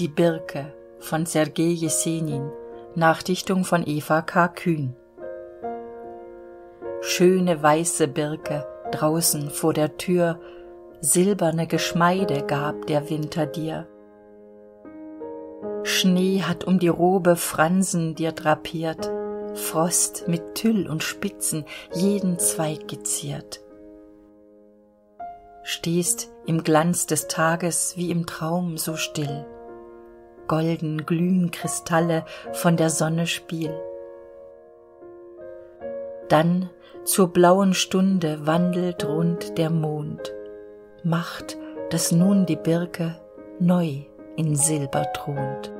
Die Birke von Sergei Jesenin, Nachdichtung von Eva K. Kühn. Schöne weiße Birke, draußen vor der Tür, silberne Geschmeide gab der Winter dir. Schnee hat um die Robe Fransen dir drapiert, Frost mit Tüll und Spitzen jeden Zweig geziert. Stehst im Glanz des Tages wie im Traum so still, golden glühen Kristalle von der Sonne Spiel. Dann zur blauen Stunde wandelt rund der Mond, macht, dass nun die Birke neu in Silber thront.